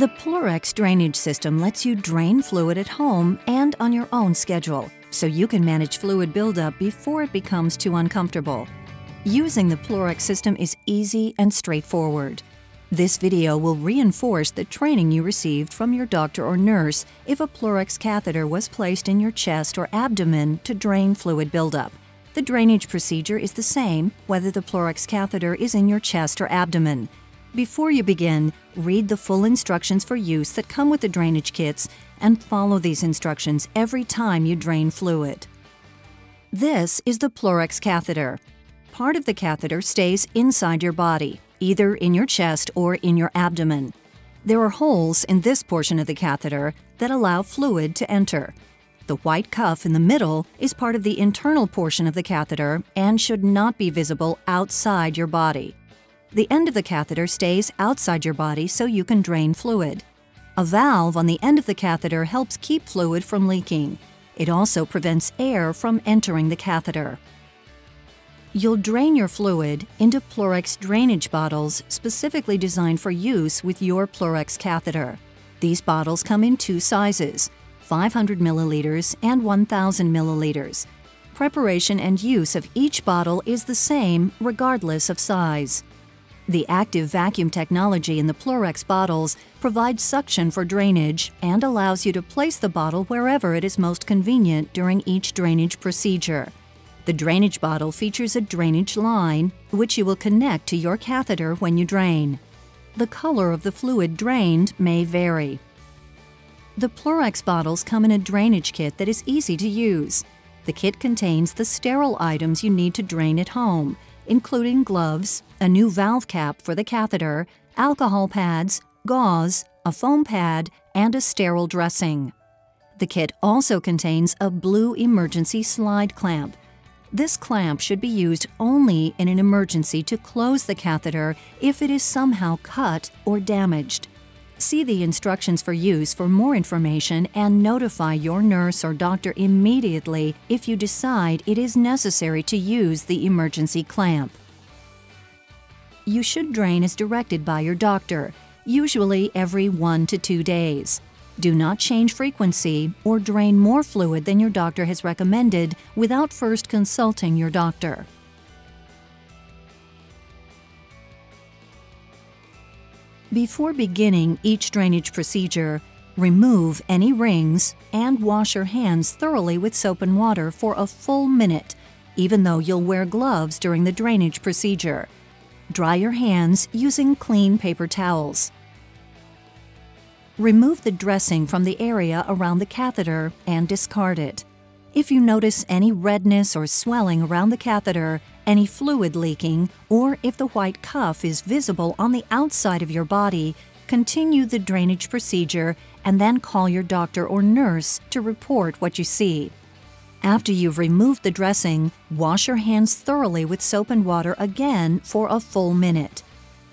The PleurX drainage system lets you drain fluid at home and on your own schedule, so you can manage fluid buildup before it becomes too uncomfortable. Using the PleurX system is easy and straightforward. This video will reinforce the training you received from your doctor or nurse if a PleurX catheter was placed in your chest or abdomen to drain fluid buildup. The drainage procedure is the same whether the PleurX catheter is in your chest or abdomen. Before you begin, read the full instructions for use that come with the drainage kits and follow these instructions every time you drain fluid. This is the PleurX catheter. Part of the catheter stays inside your body, either in your chest or in your abdomen. There are holes in this portion of the catheter that allow fluid to enter. The white cuff in the middle is part of the internal portion of the catheter and should not be visible outside your body. The end of the catheter stays outside your body so you can drain fluid. A valve on the end of the catheter helps keep fluid from leaking. It also prevents air from entering the catheter. You'll drain your fluid into PleurX drainage bottles specifically designed for use with your PleurX catheter. These bottles come in two sizes 500 milliliters and 1000 milliliters. Preparation and use of each bottle is the same regardless of size. The active vacuum technology in the PleurX bottles provides suction for drainage and allows you to place the bottle wherever it is most convenient during each drainage procedure. The drainage bottle features a drainage line, which you will connect to your catheter when you drain. The color of the fluid drained may vary. The PleurX bottles come in a drainage kit that is easy to use. The kit contains the sterile items you need to drain at home, including gloves, a new valve cap for the catheter, alcohol pads, gauze, a foam pad, and a sterile dressing. The kit also contains a blue emergency slide clamp. This clamp should be used only in an emergency to close the catheter if it is somehow cut or damaged. See the instructions for use for more information and notify your nurse or doctor immediately if you decide it is necessary to use the emergency clamp. You should drain as directed by your doctor, usually every one to two days. Do not change frequency or drain more fluid than your doctor has recommended without first consulting your doctor. Before beginning each drainage procedure, remove any rings and wash your hands thoroughly with soap and water for a full minute, even though you'll wear gloves during the drainage procedure. Dry your hands using clean paper towels. Remove the dressing from the area around the catheter and discard it. If you notice any redness or swelling around the catheter, any fluid leaking, or if the white cuff is visible on the outside of your body, continue the drainage procedure and then call your doctor or nurse to report what you see. After you've removed the dressing, wash your hands thoroughly with soap and water again for a full minute.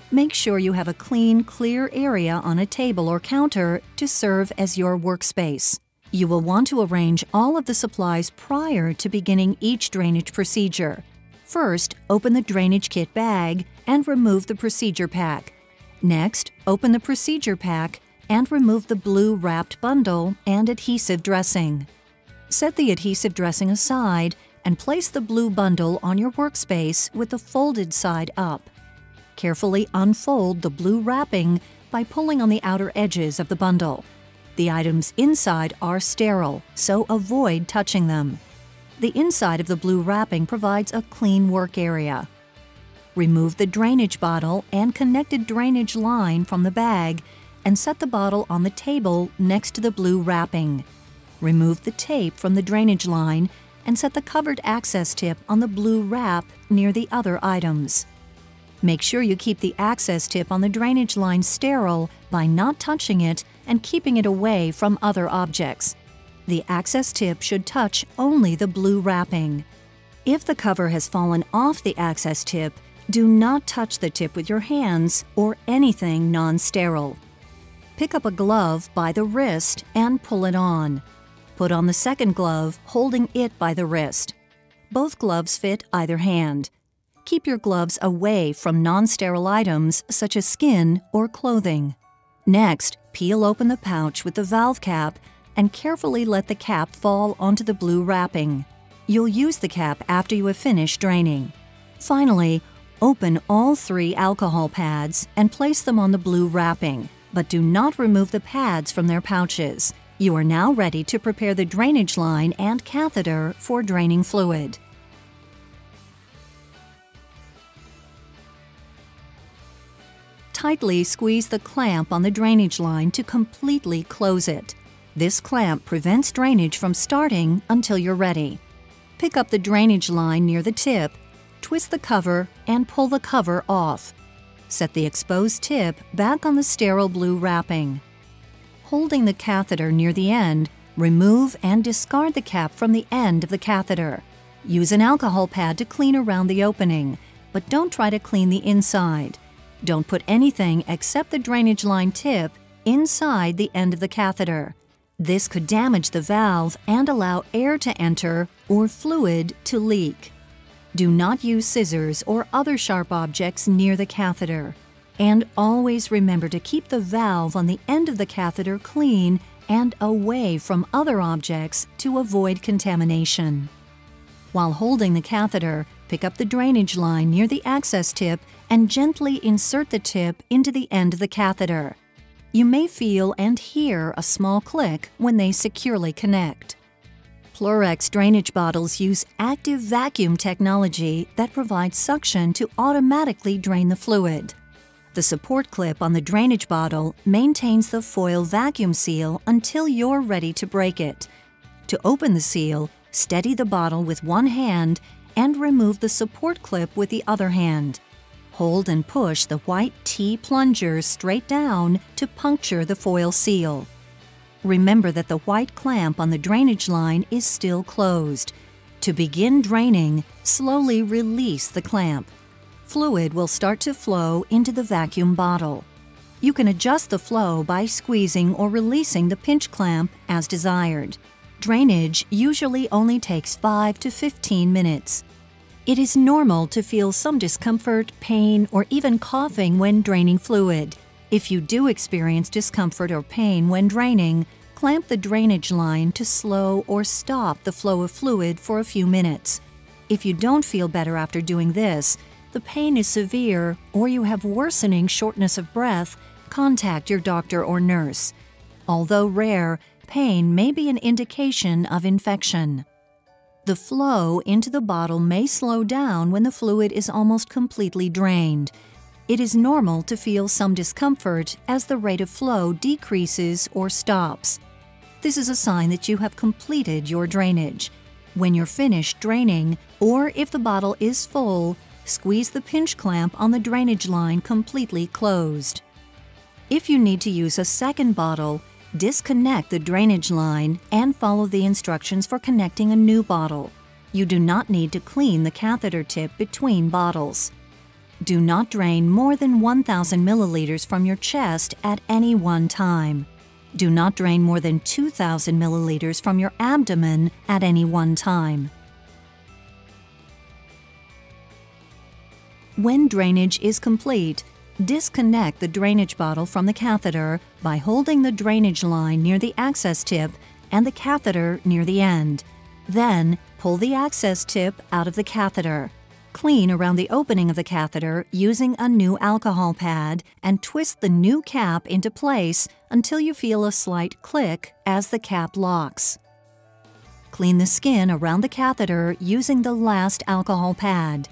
Make sure you have a clean, clear area on a table or counter to serve as your workspace. You will want to arrange all of the supplies prior to beginning each drainage procedure. First, open the drainage kit bag and remove the procedure pack. Next, open the procedure pack and remove the blue wrapped bundle and adhesive dressing. Set the adhesive dressing aside and place the blue bundle on your workspace with the folded side up. Carefully unfold the blue wrapping by pulling on the outer edges of the bundle. The items inside are sterile, so avoid touching them. The inside of the blue wrapping provides a clean work area. Remove the drainage bottle and connected drainage line from the bag and set the bottle on the table next to the blue wrapping. Remove the tape from the drainage line and set the covered access tip on the blue wrap near the other items. Make sure you keep the access tip on the drainage line sterile by not touching it and keeping it away from other objects. The access tip should touch only the blue wrapping. If the cover has fallen off the access tip, do not touch the tip with your hands or anything non-sterile. Pick up a glove by the wrist and pull it on. Put on the second glove, holding it by the wrist. Both gloves fit either hand. Keep your gloves away from non-sterile items such as skin or clothing. Next, peel open the pouch with the valve cap and carefully let the cap fall onto the blue wrapping. You'll use the cap after you have finished draining. Finally, open all three alcohol pads and place them on the blue wrapping, but do not remove the pads from their pouches. You are now ready to prepare the drainage line and catheter for draining fluid. Tightly squeeze the clamp on the drainage line to completely close it. This clamp prevents drainage from starting until you're ready. Pick up the drainage line near the tip, twist the cover, and pull the cover off. Set the exposed tip back on the sterile blue wrapping. Holding the catheter near the end, remove and discard the cap from the end of the catheter. Use an alcohol pad to clean around the opening, but don't try to clean the inside. Don't put anything except the drainage line tip inside the end of the catheter. This could damage the valve and allow air to enter or fluid to leak. Do not use scissors or other sharp objects near the catheter. And always remember to keep the valve on the end of the catheter clean and away from other objects to avoid contamination. While holding the catheter, pick up the drainage line near the access tip and gently insert the tip into the end of the catheter. You may feel and hear a small click when they securely connect. PleurX drainage bottles use active vacuum technology that provides suction to automatically drain the fluid. The support clip on the drainage bottle maintains the foil vacuum seal until you're ready to break it. To open the seal, steady the bottle with one hand and remove the support clip with the other hand. Hold and push the white T plunger straight down to puncture the foil seal. Remember that the white clamp on the drainage line is still closed. To begin draining, slowly release the clamp. Fluid will start to flow into the vacuum bottle. You can adjust the flow by squeezing or releasing the pinch clamp as desired. Drainage usually only takes 5 to 15 minutes. It is normal to feel some discomfort, pain, or even coughing when draining fluid. If you do experience discomfort or pain when draining, clamp the drainage line to slow or stop the flow of fluid for a few minutes. If you don't feel better after doing this, the pain is severe, or you have worsening shortness of breath, contact your doctor or nurse. Although rare, pain may be an indication of infection. The flow into the bottle may slow down when the fluid is almost completely drained. It is normal to feel some discomfort as the rate of flow decreases or stops. This is a sign that you have completed your drainage. When you're finished draining, or if the bottle is full, squeeze the pinch clamp on the drainage line completely closed. If you need to use a second bottle, disconnect the drainage line and follow the instructions for connecting a new bottle. You do not need to clean the catheter tip between bottles. Do not drain more than 1,000 milliliters from your chest at any one time. Do not drain more than 2,000 milliliters from your abdomen at any one time. When drainage is complete, disconnect the drainage bottle from the catheter by holding the drainage line near the access tip and the catheter near the end. Then, pull the access tip out of the catheter. Clean around the opening of the catheter using a new alcohol pad and twist the new cap into place until you feel a slight click as the cap locks. Clean the skin around the catheter using the last alcohol pad.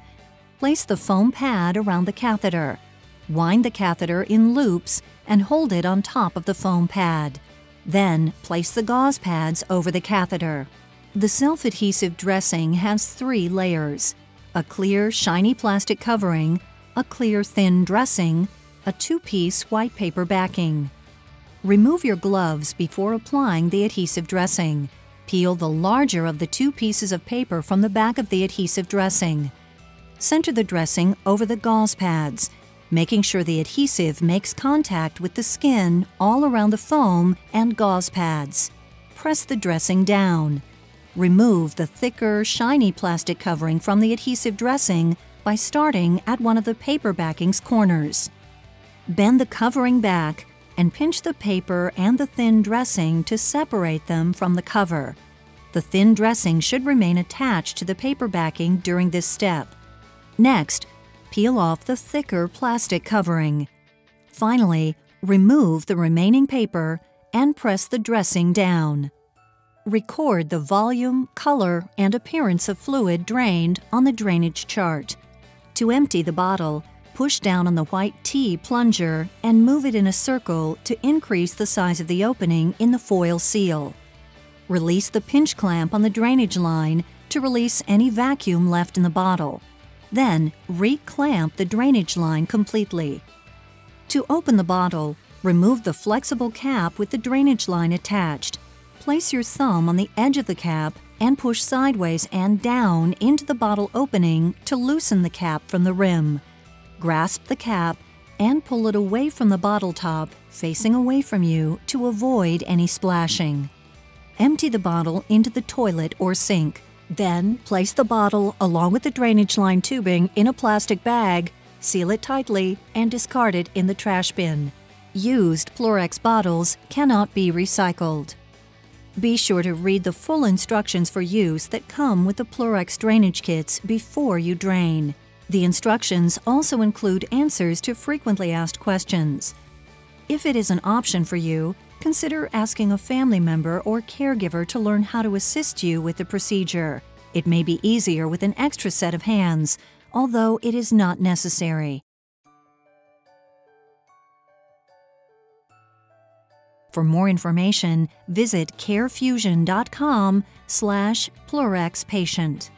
Place the foam pad around the catheter. Wind the catheter in loops and hold it on top of the foam pad. Then place the gauze pads over the catheter. The self-adhesive dressing has three layers a clear, shiny plastic covering, a clear, thin dressing, a two-piece white paper backing. Remove your gloves before applying the adhesive dressing. Peel the larger of the two pieces of paper from the back of the adhesive dressing. Center the dressing over the gauze pads, making sure the adhesive makes contact with the skin all around the foam and gauze pads. Press the dressing down. Remove the thicker, shiny plastic covering from the adhesive dressing by starting at one of the paper backing's corners. Bend the covering back, and pinch the paper and the thin dressing to separate them from the cover. The thin dressing should remain attached to the paper backing during this step. Next, peel off the thicker plastic covering. Finally, remove the remaining paper and press the dressing down. Record the volume, color, and appearance of fluid drained on the drainage chart. To empty the bottle, push down on the white T plunger and move it in a circle to increase the size of the opening in the foil seal. Release the pinch clamp on the drainage line to release any vacuum left in the bottle. Then, re-clamp the drainage line completely. To open the bottle, remove the flexible cap with the drainage line attached. Place your thumb on the edge of the cap and push sideways and down into the bottle opening to loosen the cap from the rim grasp the cap, and pull it away from the bottle top, facing away from you to avoid any splashing. Empty the bottle into the toilet or sink. Then place the bottle along with the drainage line tubing in a plastic bag, seal it tightly, and discard it in the trash bin. Used PleurX bottles cannot be recycled. Be sure to read the full instructions for use that come with the PleurX drainage kits before you drain. The instructions also include answers to frequently asked questions. If it is an option for you, consider asking a family member or caregiver to learn how to assist you with the procedure. It may be easier with an extra set of hands, although it is not necessary. For more information, visit carefusion.com slash pleurxpatient.